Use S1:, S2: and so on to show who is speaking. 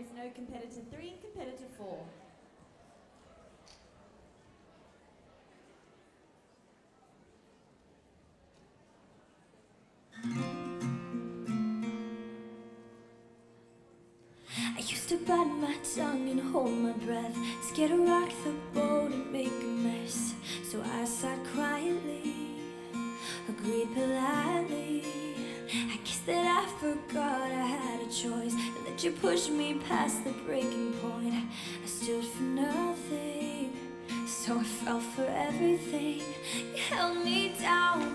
S1: is no competitor three and competitor four.
S2: I used to bite my tongue and hold my breath Scared to rock the boat and make a mess So I sat quietly, agreed politely I guess that I forgot I choice And that you pushed me past the breaking point. I stood for nothing, so I fell for everything. You held me down,